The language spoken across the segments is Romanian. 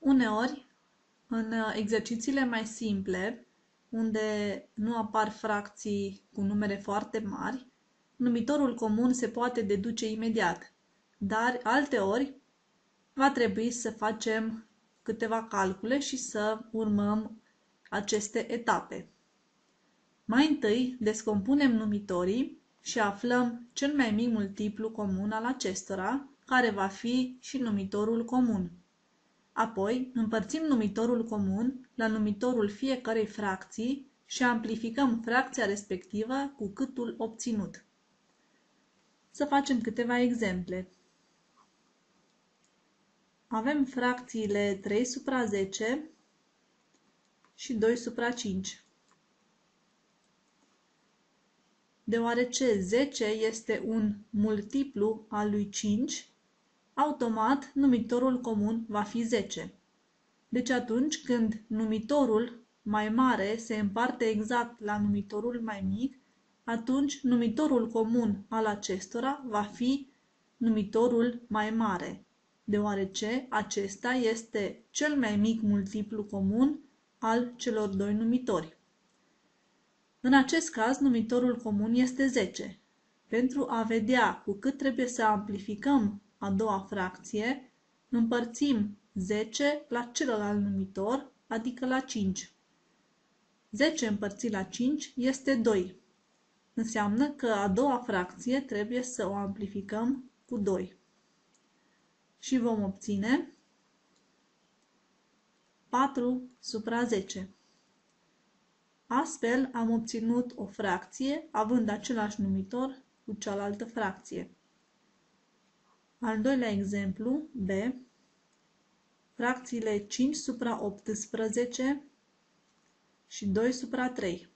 Uneori, în exercițiile mai simple, unde nu apar fracții cu numere foarte mari, numitorul comun se poate deduce imediat, dar alteori va trebui să facem câteva calcule și să urmăm aceste etape. Mai întâi descompunem numitorii și aflăm cel mai mic multiplu comun al acestora, care va fi și numitorul comun. Apoi împărțim numitorul comun la numitorul fiecarei fracții și amplificăm fracția respectivă cu câtul obținut. Să facem câteva exemple. Avem fracțiile 3 supra 10 și 2 supra 5. Deoarece 10 este un multiplu al lui 5, automat numitorul comun va fi 10. Deci atunci când numitorul mai mare se împarte exact la numitorul mai mic, atunci numitorul comun al acestora va fi numitorul mai mare, deoarece acesta este cel mai mic multiplu comun al celor doi numitori. În acest caz, numitorul comun este 10. Pentru a vedea cu cât trebuie să amplificăm a doua fracție, împărțim 10 la celălalt numitor, adică la 5. 10 împărțit la 5 este 2. Înseamnă că a doua fracție trebuie să o amplificăm cu 2. Și vom obține 4 supra 10. Astfel am obținut o fracție având același numitor cu cealaltă fracție. Al doilea exemplu, B, fracțiile 5 supra 18 și 2 supra 3.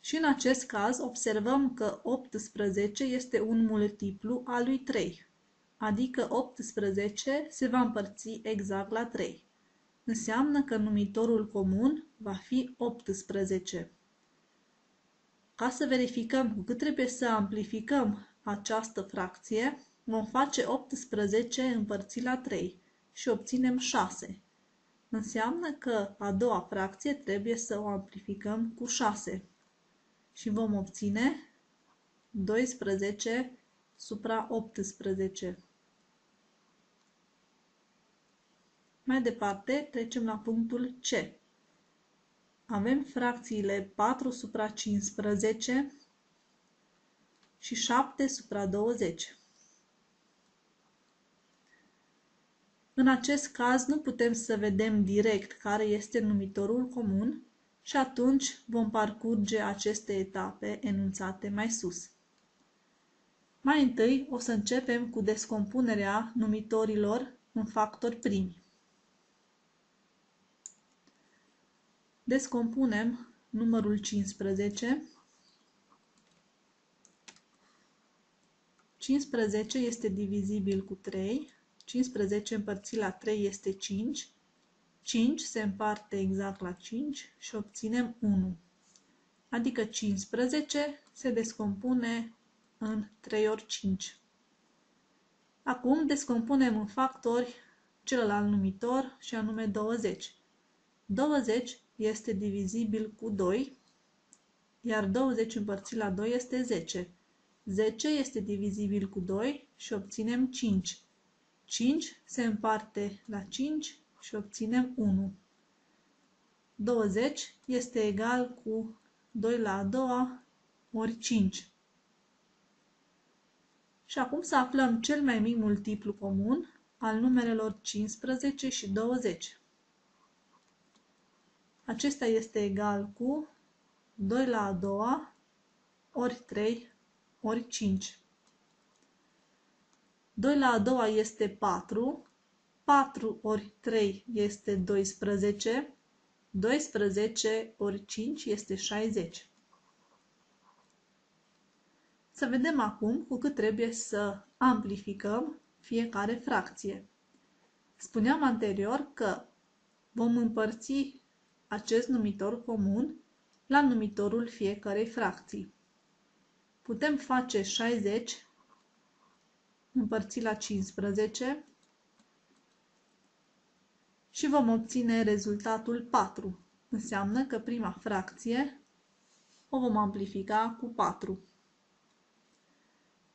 Și în acest caz observăm că 18 este un multiplu al lui 3, adică 18 se va împărți exact la 3. Înseamnă că numitorul comun va fi 18. Ca să verificăm cu cât trebuie să amplificăm această fracție, vom face 18 împărțit la 3 și obținem 6. Înseamnă că a doua fracție trebuie să o amplificăm cu 6 și vom obține 12 supra 18. Mai departe, trecem la punctul C. Avem fracțiile 4 supra 15 și 7 supra 20. În acest caz nu putem să vedem direct care este numitorul comun și atunci vom parcurge aceste etape enunțate mai sus. Mai întâi o să începem cu descompunerea numitorilor în factori primi. Descompunem numărul 15. 15 este divizibil cu 3. 15 împărțit la 3 este 5. 5 se împarte exact la 5 și obținem 1. Adică 15 se descompune în 3 ori 5. Acum descompunem în factori celălalt numitor și anume 20. 20 este divizibil cu 2, iar 20 împărțit la 2 este 10. 10 este divizibil cu 2 și obținem 5. 5 se împarte la 5 și obținem 1. 20 este egal cu 2 la a doua ori 5. Și acum să aflăm cel mai mic multiplu comun al numerelor 15 și 20. Acesta este egal cu 2 la a doua ori 3 ori 5. 2 la a doua este 4, 4 ori 3 este 12, 12 ori 5 este 60. Să vedem acum cu cât trebuie să amplificăm fiecare fracție. Spuneam anterior că vom împărți acest numitor comun la numitorul fiecarei fracții. Putem face 60 împărțit la 15 și vom obține rezultatul 4. Înseamnă că prima fracție o vom amplifica cu 4.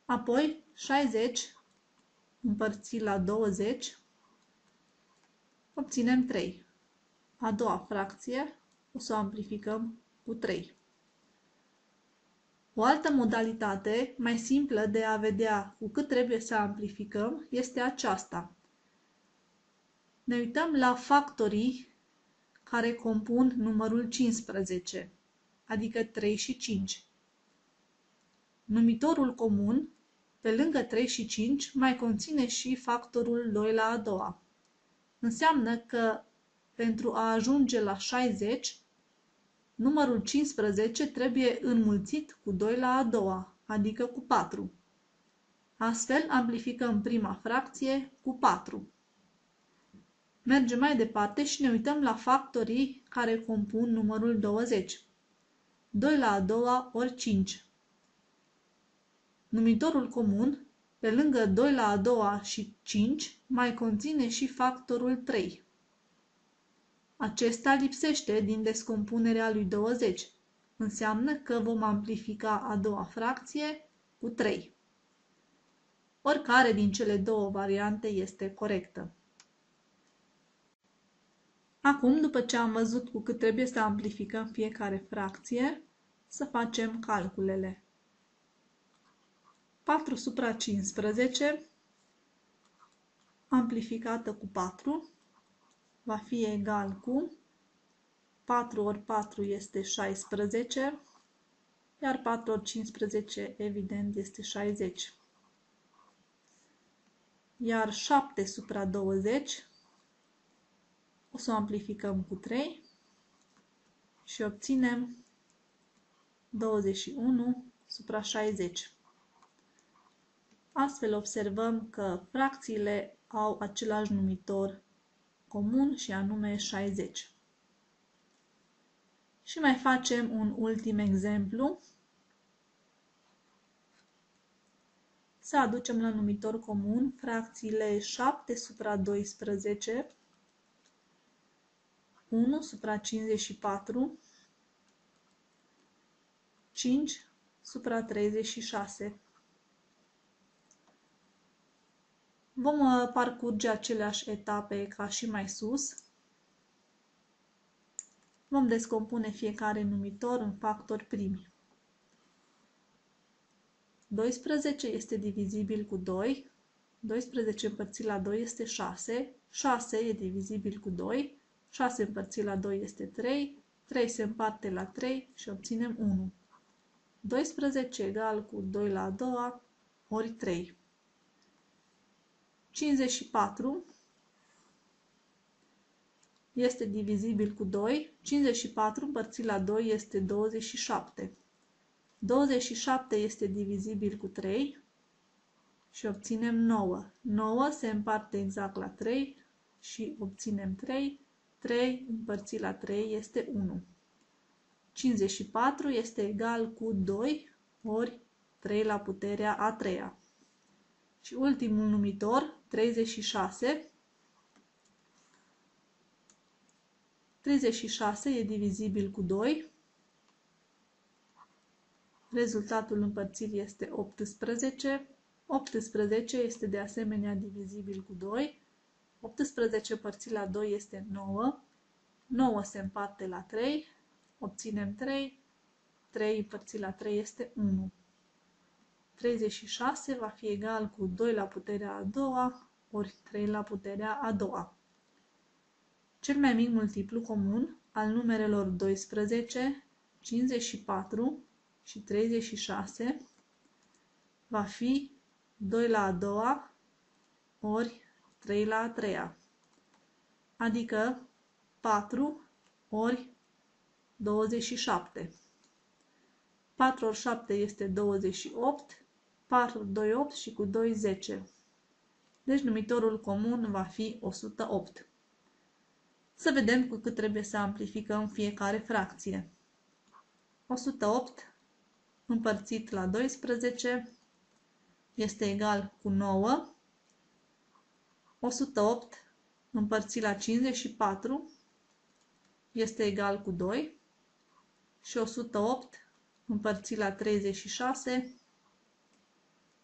Apoi 60 împărțit la 20 obținem 3. A doua fracție o să o amplificăm cu 3. O altă modalitate mai simplă de a vedea cu cât trebuie să amplificăm este aceasta. Ne uităm la factorii care compun numărul 15, adică 3 și 5. Numitorul comun, pe lângă 3 și 5, mai conține și factorul 2 la a doua. Înseamnă că pentru a ajunge la 60, numărul 15 trebuie înmulțit cu 2 la a doua, adică cu 4. Astfel amplificăm prima fracție cu 4. Mergem mai departe și ne uităm la factorii care compun numărul 20. 2 la a doua ori 5. Numitorul comun, pe lângă 2 la a doua și 5, mai conține și factorul 3. Acesta lipsește din descompunerea lui 20. Înseamnă că vom amplifica a doua fracție cu 3. Oricare din cele două variante este corectă. Acum, după ce am văzut cu cât trebuie să amplificăm fiecare fracție, să facem calculele. 4 supra 15 amplificată cu 4 va fi egal cu 4 ori 4 este 16, iar 4 ori 15 evident este 60. Iar 7 supra 20 o să o amplificăm cu 3 și obținem 21 supra 60. Astfel observăm că fracțiile au același numitor comun și anume 60. Și mai facem un ultim exemplu. Să aducem la numitor comun fracțiile 7 supra 12 1 supra 54, 5 supra 36. Vom uh, parcurge aceleași etape ca și mai sus. Vom descompune fiecare numitor în factori primi. 12 este divizibil cu 2, 12 împărțit la 2 este 6, 6 e divizibil cu 2, 6 împărțit la 2 este 3, 3 se împarte la 3 și obținem 1. 12 egal cu 2 la a doua ori 3. 54 este divizibil cu 2. 54 împărțit la 2 este 27. 27 este divizibil cu 3 și obținem 9. 9 se împarte exact la 3 și obținem 3. 3 împărțit la 3 este 1. 54 este egal cu 2 ori 3 la puterea a treia. Și ultimul numitor, 36. 36 e divizibil cu 2. Rezultatul împărțirii este 18. 18 este de asemenea divizibil cu 2. 18 părțit la 2 este 9. 9 se împarte la 3. Obținem 3. 3 împărțit la 3 este 1. 36 va fi egal cu 2 la puterea a doua ori 3 la puterea a doua. Cel mai mic multiplu comun al numerelor 12, 54 și 36 va fi 2 la a doua ori 3 la a treia, adică 4 ori 27. 4 ori 7 este 28, 4, 2, 8 și cu 2, 10. Deci numitorul comun va fi 108. Să vedem cu cât trebuie să amplificăm fiecare fracție. 108 împărțit la 12 este egal cu 9. 108 împărțit la 54 este egal cu 2 și 108 împărțit la 36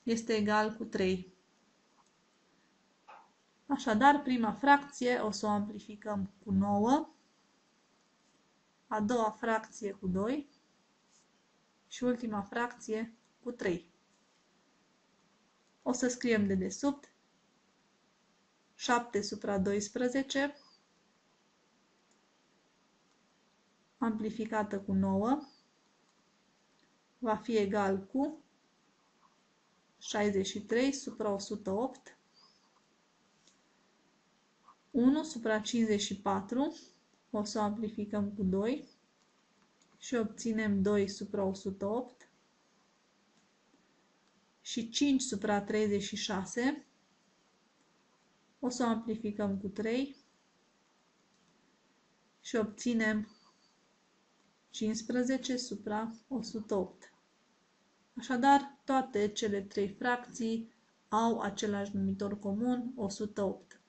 este egal cu 3. Așadar, prima fracție o să o amplificăm cu 9, a doua fracție cu 2 și ultima fracție cu 3. O să scriem de desubt 7 supra 12 amplificată cu 9 va fi egal cu 63 supra 108 1 supra 54 o să o amplificăm cu 2 și obținem 2 supra 108 și 5 supra 36 o să o amplificăm cu 3 și obținem 15 supra 108. Așadar, toate cele trei fracții au același numitor comun, 108.